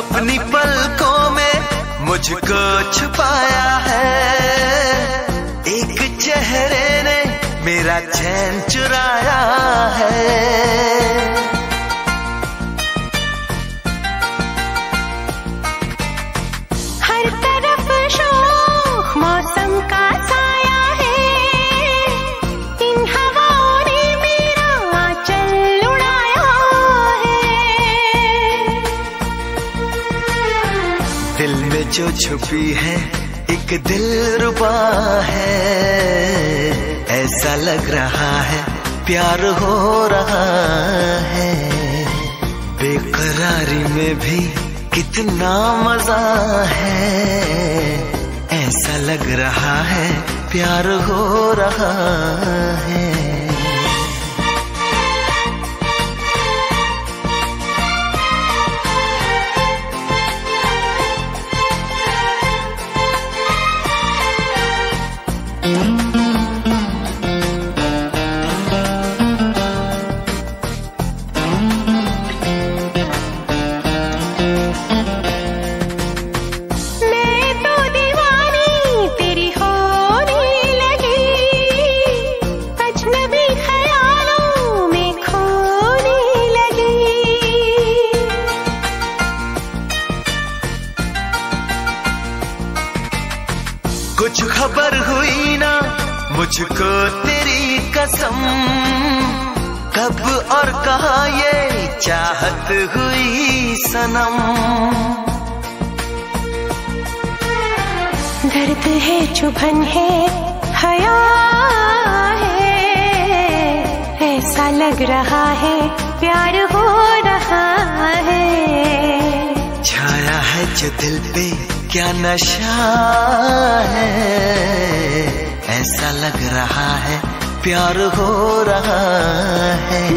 अपनी पलकों में मुझको छुपाया है। एक चेहरे ने मेरा चैन चुराया है। दिल में जो छुपी है, एक दिल रुबा है। ऐसा लग रहा है, प्यार हो रहा है। बेकरारी में भी कितना मज़ा है। ऐसा लग रहा है, प्यार हो रहा है। कुछ खबर हुई ना मुझको तेरी कसम। कब और कहा ये चाहत हुई सनम। दर्द है चुभन है हया है। ऐसा लग रहा है प्यार हो रहा है। छाया है जो दिल पे क्या नशा है? ऐसा लग रहा है प्यार हो रहा है।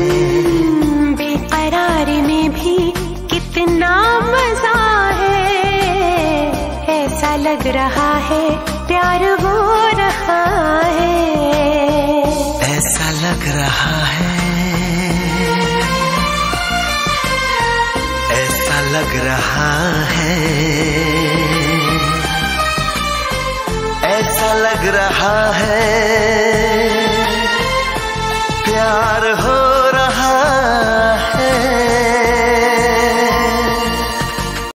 बेकरारी में भी कितना मज़ा है। ऐसा लग रहा है प्यार हो रहा है। ऐसा लग रहा है। ऐसा लग रहा है। ऐसा लग रहा है।